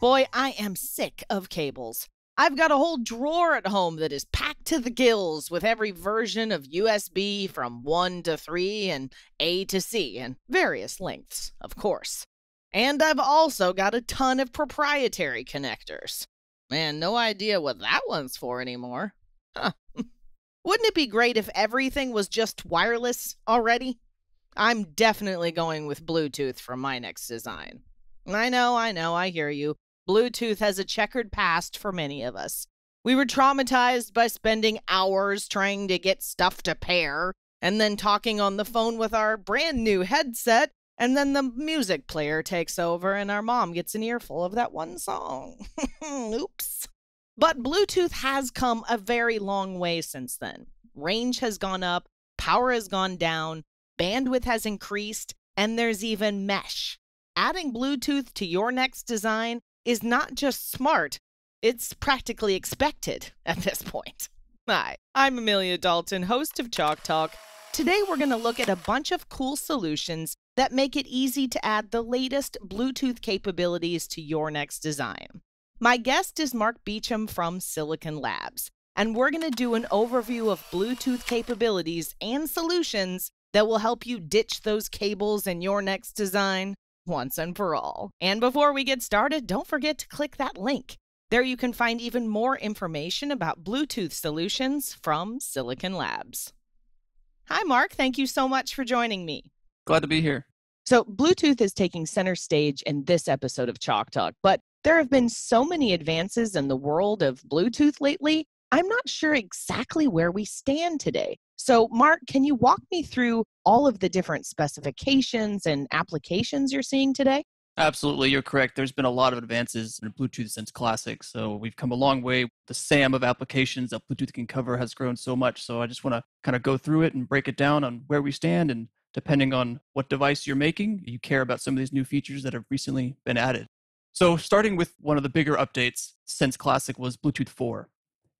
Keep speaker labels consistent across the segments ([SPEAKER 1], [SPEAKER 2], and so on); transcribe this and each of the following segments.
[SPEAKER 1] Boy, I am sick of cables. I've got a whole drawer at home that is packed to the gills with every version of USB from 1 to 3 and A to C and various lengths, of course. And I've also got a ton of proprietary connectors. Man, no idea what that one's for anymore. Huh. Wouldn't it be great if everything was just wireless already? I'm definitely going with Bluetooth for my next design. I know, I know, I hear you. Bluetooth has a checkered past for many of us. We were traumatized by spending hours trying to get stuff to pair, and then talking on the phone with our brand new headset, and then the music player takes over and our mom gets an earful of that one song. Oops. But Bluetooth has come a very long way since then. Range has gone up, power has gone down, bandwidth has increased, and there's even mesh. Adding Bluetooth to your next design is not just smart, it's practically expected at this point. Hi, I'm Amelia Dalton, host of Chalk Talk. Today we're going to look at a bunch of cool solutions that make it easy to add the latest Bluetooth capabilities to your next design. My guest is Mark Beecham from Silicon Labs, and we're going to do an overview of Bluetooth capabilities and solutions that will help you ditch those cables in your next design once and for all. And before we get started, don't forget to click that link. There you can find even more information about Bluetooth solutions from Silicon Labs. Hi, Mark. Thank you so much for joining me.
[SPEAKER 2] Glad to be here.
[SPEAKER 1] So, Bluetooth is taking center stage in this episode of Chalk Talk, but there have been so many advances in the world of Bluetooth lately. I'm not sure exactly where we stand today. So, Mark, can you walk me through all of the different specifications and applications you're seeing today?
[SPEAKER 2] Absolutely, you're correct. There's been a lot of advances in Bluetooth since Classic. So we've come a long way. The SAM of applications that Bluetooth can cover has grown so much. So I just want to kind of go through it and break it down on where we stand. And depending on what device you're making, you care about some of these new features that have recently been added. So starting with one of the bigger updates since Classic was Bluetooth 4.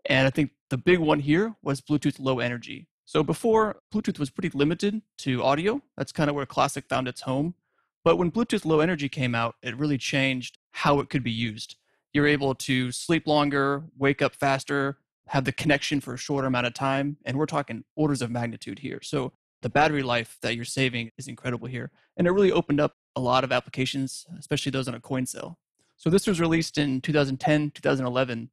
[SPEAKER 2] And I think the big one here was Bluetooth Low Energy. So before, Bluetooth was pretty limited to audio. That's kind of where Classic found its home. But when Bluetooth Low Energy came out, it really changed how it could be used. You're able to sleep longer, wake up faster, have the connection for a shorter amount of time. And we're talking orders of magnitude here. So the battery life that you're saving is incredible here. And it really opened up a lot of applications, especially those on a coin cell. So this was released in 2010, 2011.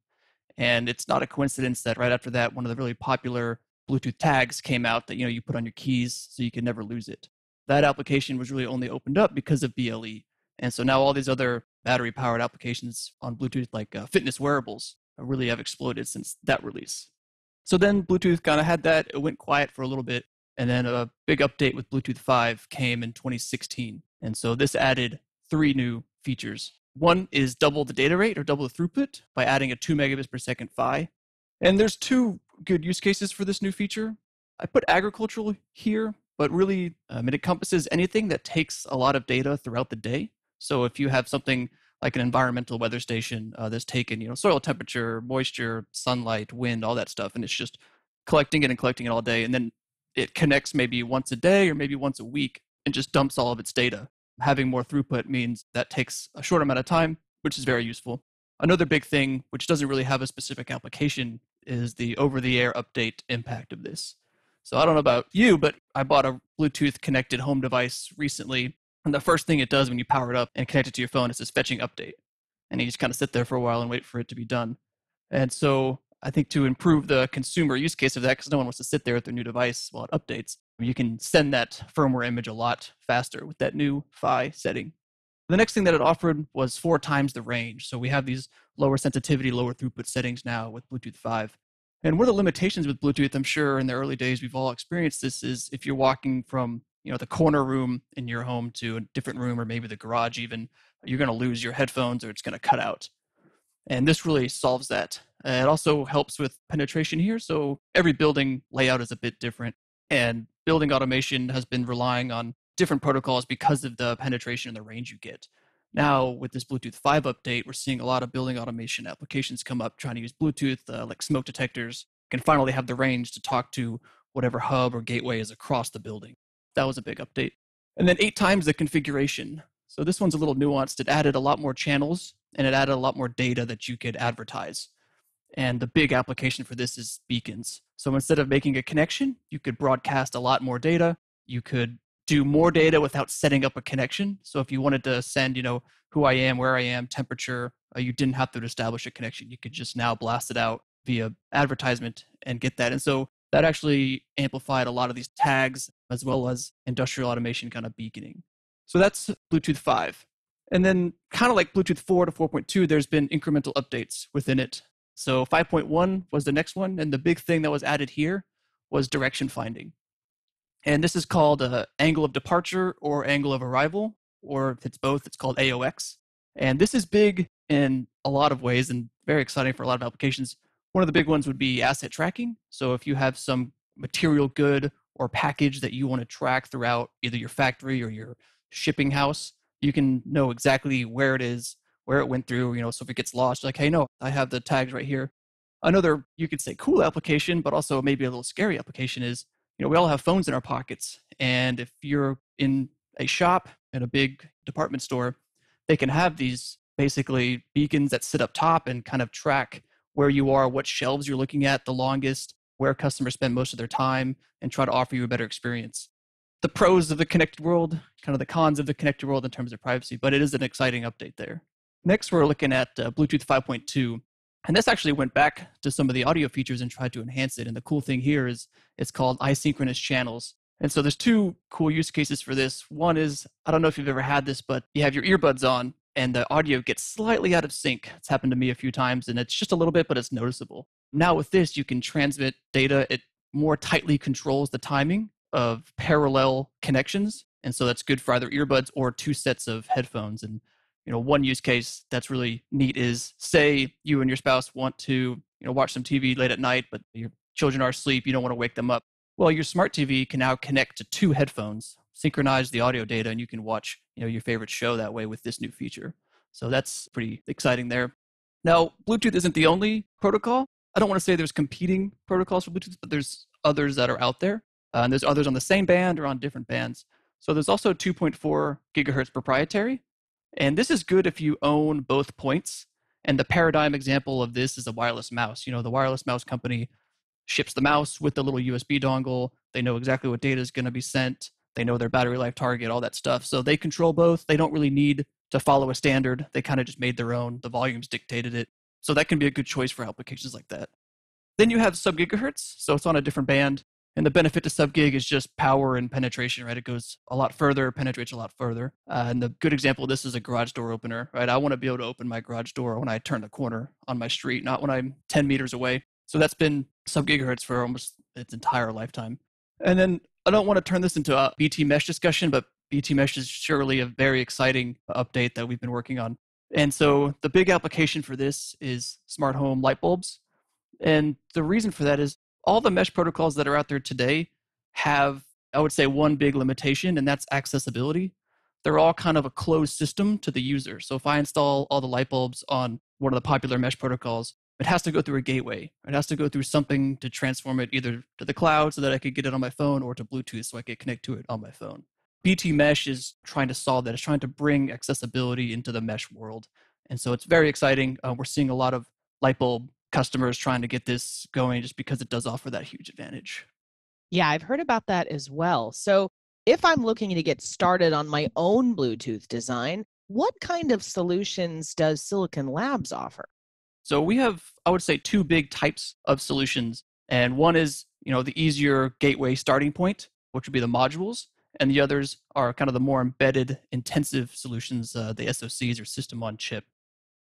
[SPEAKER 2] And it's not a coincidence that right after that, one of the really popular Bluetooth tags came out that you know you put on your keys so you can never lose it. That application was really only opened up because of BLE, and so now all these other battery powered applications on Bluetooth, like uh, fitness wearables, really have exploded since that release. So then Bluetooth kind of had that. It went quiet for a little bit, and then a big update with Bluetooth 5 came in 2016, and so this added three new features. One is double the data rate or double the throughput by adding a 2 megabits per second PHY. And there's two good use cases for this new feature. I put agricultural here, but really um, it encompasses anything that takes a lot of data throughout the day. So if you have something like an environmental weather station uh, that's taken, you know, soil temperature, moisture, sunlight, wind, all that stuff, and it's just collecting it and collecting it all day, and then it connects maybe once a day or maybe once a week and just dumps all of its data. Having more throughput means that takes a short amount of time, which is very useful. Another big thing, which doesn't really have a specific application, is the over the air update impact of this. So I don't know about you, but I bought a Bluetooth connected home device recently. And the first thing it does when you power it up and connect it to your phone is this fetching update. And you just kind of sit there for a while and wait for it to be done. And so I think to improve the consumer use case of that, because no one wants to sit there with their new device while it updates, you can send that firmware image a lot faster with that new PHY setting. The next thing that it offered was four times the range. So we have these lower sensitivity, lower throughput settings now with Bluetooth 5. And one of the limitations with Bluetooth, I'm sure in the early days we've all experienced this, is if you're walking from you know the corner room in your home to a different room or maybe the garage even, you're going to lose your headphones or it's going to cut out. And this really solves that. Uh, it also helps with penetration here. So every building layout is a bit different. And building automation has been relying on different protocols because of the penetration and the range you get. Now, with this Bluetooth 5 update, we're seeing a lot of building automation applications come up trying to use Bluetooth, uh, like smoke detectors, can finally have the range to talk to whatever hub or gateway is across the building. That was a big update. And then eight times the configuration. So this one's a little nuanced. It added a lot more channels and it added a lot more data that you could advertise. And the big application for this is beacons. So instead of making a connection, you could broadcast a lot more data. You could do more data without setting up a connection. So if you wanted to send, you know, who I am, where I am, temperature, uh, you didn't have to establish a connection. You could just now blast it out via advertisement and get that. And so that actually amplified a lot of these tags as well as industrial automation kind of beaconing. So that's Bluetooth 5. And then, kind of like Bluetooth 4 to 4.2, there's been incremental updates within it. So 5.1 was the next one. And the big thing that was added here was direction finding. And this is called uh, angle of departure or angle of arrival, or if it's both, it's called AOX. And this is big in a lot of ways and very exciting for a lot of applications. One of the big ones would be asset tracking. So if you have some material good or package that you want to track throughout either your factory or your shipping house, you can know exactly where it is, where it went through, you know, so if it gets lost, like, hey, no, I have the tags right here. Another, you could say cool application, but also maybe a little scary application is you know, we all have phones in our pockets. And if you're in a shop in a big department store, they can have these basically beacons that sit up top and kind of track where you are, what shelves you're looking at the longest, where customers spend most of their time, and try to offer you a better experience. The pros of the connected world, kind of the cons of the connected world in terms of privacy, but it is an exciting update there. Next, we're looking at uh, Bluetooth 5.2. And this actually went back to some of the audio features and tried to enhance it. And the cool thing here is it's called isochronous channels. And so there's two cool use cases for this. One is I don't know if you've ever had this, but you have your earbuds on and the audio gets slightly out of sync. It's happened to me a few times and it's just a little bit, but it's noticeable. Now with this, you can transmit data. It more tightly controls the timing of parallel connections. And so that's good for either earbuds or two sets of headphones. And you know one use case that's really neat is say you and your spouse want to you know watch some tv late at night but your children are asleep you don't want to wake them up. Well your smart tv can now connect to two headphones synchronize the audio data and you can watch you know your favorite show that way with this new feature. So that's pretty exciting there. Now bluetooth isn't the only protocol. I don't want to say there's competing protocols for bluetooth but there's others that are out there uh, and there's others on the same band or on different bands. So there's also 2.4 gigahertz proprietary and this is good if you own both points. And the paradigm example of this is a wireless mouse. You know, the wireless mouse company ships the mouse with the little USB dongle. They know exactly what data is going to be sent. They know their battery life target, all that stuff. So they control both. They don't really need to follow a standard. They kind of just made their own. The volumes dictated it. So that can be a good choice for applications like that. Then you have sub gigahertz. So it's on a different band. And the benefit to subgig is just power and penetration, right? It goes a lot further, penetrates a lot further. Uh, and the good example of this is a garage door opener, right? I want to be able to open my garage door when I turn the corner on my street, not when I'm 10 meters away. So that's been sub gigahertz for almost its entire lifetime. And then I don't want to turn this into a BT mesh discussion, but BT mesh is surely a very exciting update that we've been working on. And so the big application for this is smart home light bulbs. And the reason for that is all the mesh protocols that are out there today have, I would say, one big limitation, and that's accessibility. They're all kind of a closed system to the user. So if I install all the light bulbs on one of the popular mesh protocols, it has to go through a gateway. It has to go through something to transform it either to the cloud so that I could get it on my phone or to Bluetooth so I could connect to it on my phone. BT Mesh is trying to solve that. It's trying to bring accessibility into the mesh world. And so it's very exciting. Uh, we're seeing a lot of light bulb customers trying to get this going just because it does offer that huge advantage.
[SPEAKER 1] Yeah, I've heard about that as well. So, if I'm looking to get started on my own Bluetooth design, what kind of solutions does Silicon Labs offer?
[SPEAKER 2] So, we have, I would say, two big types of solutions. And one is, you know, the easier gateway starting point, which would be the modules. And the others are kind of the more embedded, intensive solutions, uh, the SoCs or system on chip.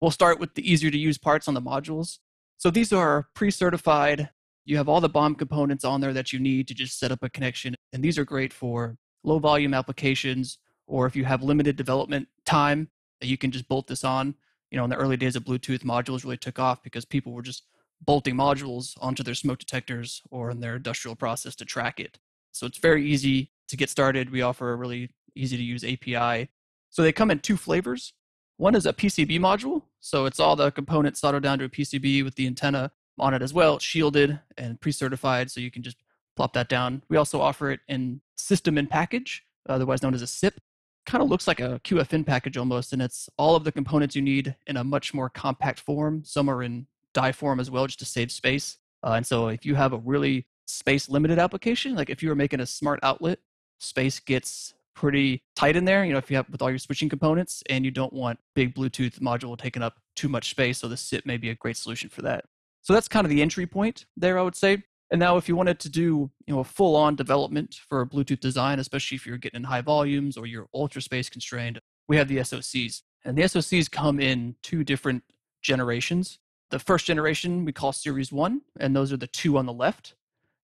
[SPEAKER 2] We'll start with the easier to use parts on the modules. So these are pre-certified. You have all the BOM components on there that you need to just set up a connection. And these are great for low volume applications, or if you have limited development time, you can just bolt this on. You know, in the early days of Bluetooth, modules really took off because people were just bolting modules onto their smoke detectors or in their industrial process to track it. So it's very easy to get started. We offer a really easy to use API. So they come in two flavors. One is a PCB module. So it's all the components soldered down to a PCB with the antenna on it as well, shielded and pre certified. So you can just plop that down. We also offer it in system in package, otherwise known as a SIP. kind of looks like a QFN package almost, and it's all of the components you need in a much more compact form. Some are in die form as well, just to save space. Uh, and so if you have a really space limited application, like if you were making a smart outlet, space gets pretty tight in there, you know, if you have with all your switching components and you don't want big Bluetooth module taking up too much space. So the SIP may be a great solution for that. So that's kind of the entry point there, I would say. And now if you wanted to do, you know, a full-on development for a Bluetooth design, especially if you're getting in high volumes or you're ultra space constrained, we have the SoCs. And the SoCs come in two different generations. The first generation we call Series 1, and those are the two on the left.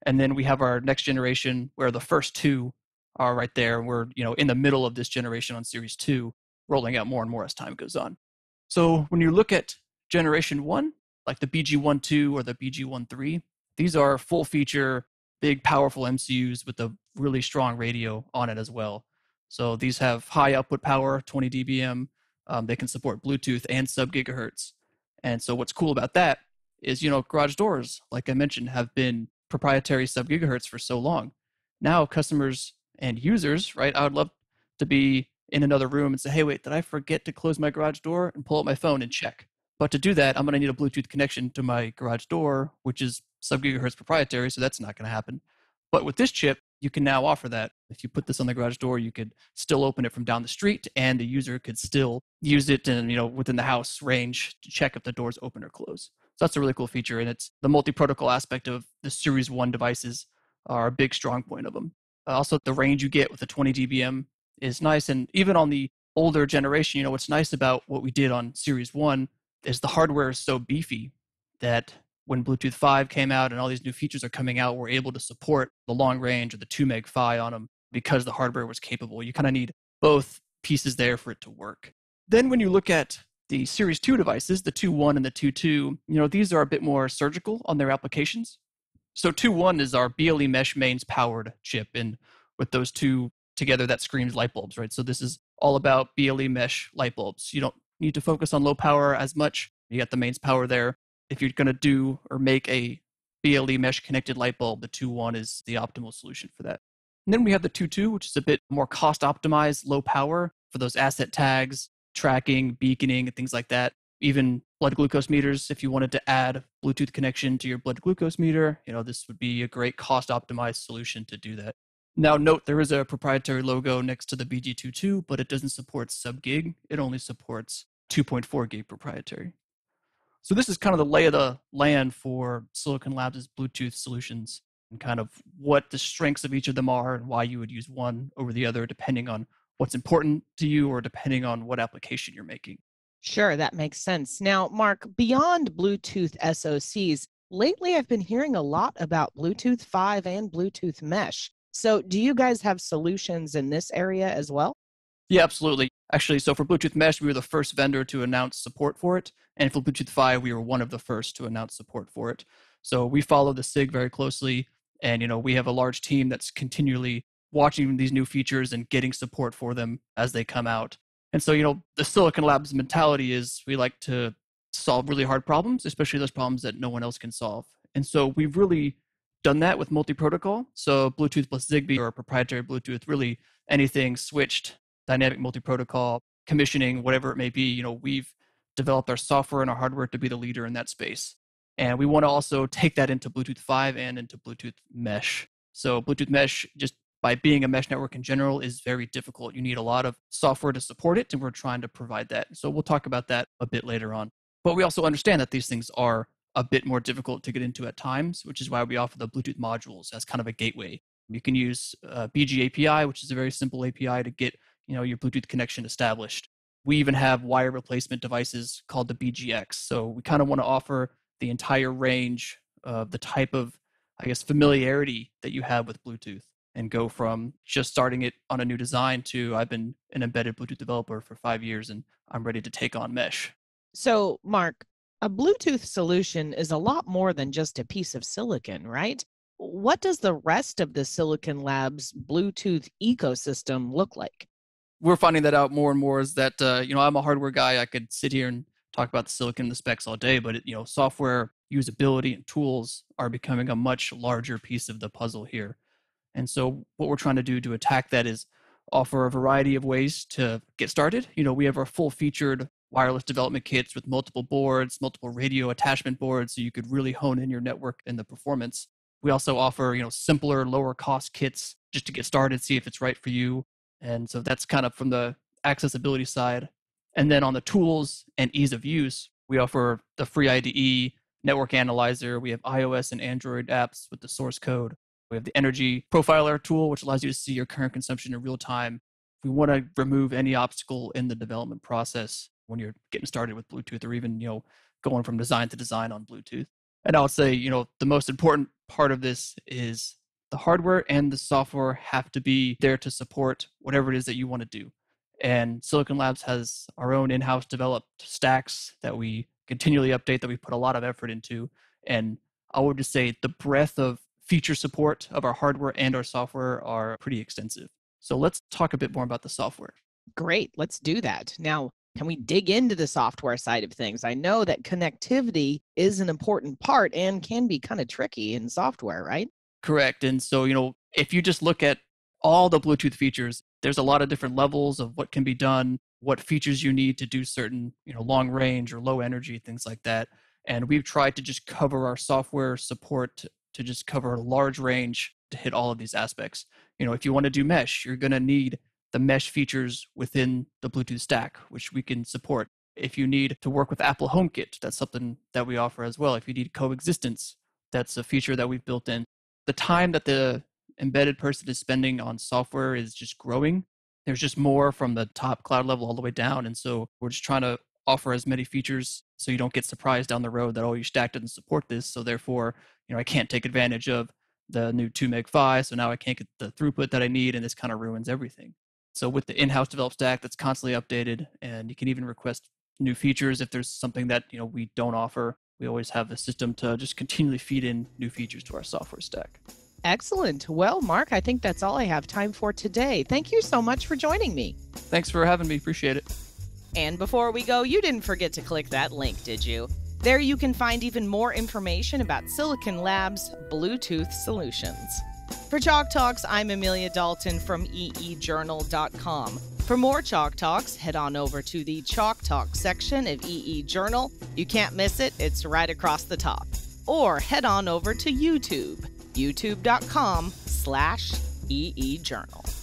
[SPEAKER 2] And then we have our next generation where the first two are right there. We're, you know, in the middle of this generation on Series 2, rolling out more and more as time goes on. So when you look at generation 1, like the BG12 or the BG13, these are full feature, big, powerful MCUs with a really strong radio on it as well. So these have high output power, 20 dBm. Um, they can support Bluetooth and sub gigahertz. And so what's cool about that is, you know, garage doors, like I mentioned, have been proprietary sub gigahertz for so long. Now customers and users, right? I would love to be in another room and say, hey, wait, did I forget to close my garage door and pull up my phone and check? But to do that, I'm going to need a Bluetooth connection to my garage door, which is sub gigahertz proprietary, so that's not going to happen. But with this chip, you can now offer that. If you put this on the garage door, you could still open it from down the street, and the user could still use it and you know within the house range to check if the door's open or closed. So that's a really cool feature, and it's the multi-protocol aspect of the Series One devices are a big strong point of them. Uh, also, the range you get with the 20 dBm is nice, and even on the older generation, you know what's nice about what we did on Series One is the hardware is so beefy that when Bluetooth 5 came out and all these new features are coming out, we're able to support the long range or the 2 meg PHY on them because the hardware was capable. You kind of need both pieces there for it to work. Then when you look at the Series 2 devices, the 2.1 and the 2.2, you know, these are a bit more surgical on their applications. So 2.1 is our BLE mesh mains powered chip, and with those two together, that screams light bulbs, right? So this is all about BLE mesh light bulbs. You don't need to focus on low power as much. You got the mains power there. If you're going to do or make a BLE mesh connected light bulb, the 2.1 is the optimal solution for that. And then we have the 2.2, which is a bit more cost optimized, low power for those asset tags, tracking, beaconing, and things like that. Even blood glucose meters, if you wanted to add Bluetooth connection to your blood glucose meter, you know, this would be a great cost optimized solution to do that. Now, note there is a proprietary logo next to the BG22, but it doesn't support sub gig. It only supports 2.4 gig proprietary. So this is kind of the lay of the land for Silicon Labs' Bluetooth solutions and kind of what the strengths of each of them are and why you would use one over the other depending on what's important to you or depending on what application you're making.
[SPEAKER 1] Sure, that makes sense. Now, Mark, beyond Bluetooth SoCs, lately I've been hearing a lot about Bluetooth 5 and Bluetooth Mesh. So, do you guys have solutions in this area as well?
[SPEAKER 2] Yeah, absolutely. Actually, so for Bluetooth Mesh, we were the first vendor to announce support for it. And for Bluetooth 5, we were one of the first to announce support for it. So we follow the SIG very closely. And, you know, we have a large team that's continually watching these new features and getting support for them as they come out. And so, you know, the Silicon Labs mentality is we like to solve really hard problems, especially those problems that no one else can solve. And so we've really done that with multi-protocol. So Bluetooth plus Zigbee or proprietary Bluetooth, really anything switched, dynamic multi-protocol, commissioning, whatever it may be. You know, we've developed our software and our hardware to be the leader in that space. And we want to also take that into Bluetooth 5 and into Bluetooth Mesh. So Bluetooth Mesh, just by being a mesh network in general, is very difficult. You need a lot of software to support it, and we're trying to provide that. So we'll talk about that a bit later on. But we also understand that these things are a bit more difficult to get into at times, which is why we offer the Bluetooth modules as kind of a gateway. You can use uh, BG API, which is a very simple API to get you know your Bluetooth connection established. We even have wire replacement devices called the BGX. So we kind of want to offer the entire range of the type of, I guess, familiarity that you have with Bluetooth and go from just starting it on a new design to I've been an embedded Bluetooth developer for five years and I'm ready to take on mesh.
[SPEAKER 1] So, Mark, a Bluetooth solution is a lot more than just a piece of silicon, right? What does the rest of the Silicon Labs Bluetooth ecosystem look like?
[SPEAKER 2] We're finding that out more and more is that, uh, you know, I'm a hardware guy. I could sit here and talk about the silicon, the specs all day, but, it, you know, software usability and tools are becoming a much larger piece of the puzzle here. And so what we're trying to do to attack that is offer a variety of ways to get started. You know, we have our full featured wireless development kits with multiple boards, multiple radio attachment boards, so you could really hone in your network and the performance. We also offer, you know, simpler, lower cost kits just to get started, see if it's right for you. And so that's kind of from the accessibility side. And then on the tools and ease of use, we offer the free IDE network analyzer. We have iOS and Android apps with the source code. We have the energy profiler tool, which allows you to see your current consumption in real time. If we want to remove any obstacle in the development process when you're getting started with Bluetooth or even, you know, going from design to design on Bluetooth. And I would say, you know, the most important part of this is the hardware and the software have to be there to support whatever it is that you want to do. And Silicon Labs has our own in house developed stacks that we continually update, that we put a lot of effort into. And I would just say the breadth of feature support of our hardware and our software are pretty extensive. So let's talk a bit more about the software.
[SPEAKER 1] Great, let's do that. Now, can we dig into the software side of things? I know that connectivity is an important part and can be kind of tricky in software, right?
[SPEAKER 2] Correct. And so, you know, if you just look at all the Bluetooth features, there's a lot of different levels of what can be done, what features you need to do certain, you know, long range or low energy, things like that. And we've tried to just cover our software support to just cover a large range to hit all of these aspects. You know, if you want to do mesh, you're going to need the mesh features within the Bluetooth stack, which we can support. If you need to work with Apple HomeKit, that's something that we offer as well. If you need coexistence, that's a feature that we've built in. The time that the embedded person is spending on software is just growing. There's just more from the top cloud level all the way down. And so we're just trying to offer as many features so you don't get surprised down the road that oh your stack doesn't support this so therefore you know i can't take advantage of the new 2 meg PHY so now i can't get the throughput that i need and this kind of ruins everything so with the in-house developed stack that's constantly updated and you can even request new features if there's something that you know we don't offer we always have a system to just continually feed in new features to our software stack
[SPEAKER 1] Excellent. Well, Mark, I think that's all I have time for today. Thank you so much for joining me.
[SPEAKER 2] Thanks for having me. Appreciate it.
[SPEAKER 1] And before we go, you didn't forget to click that link, did you? There you can find even more information about Silicon Labs Bluetooth solutions. For Chalk Talks, I'm Amelia Dalton from eejournal.com. For more Chalk Talks, head on over to the Chalk Talk section of EE Journal. You can't miss it, it's right across the top. Or head on over to YouTube, youtube.com slash eejournal.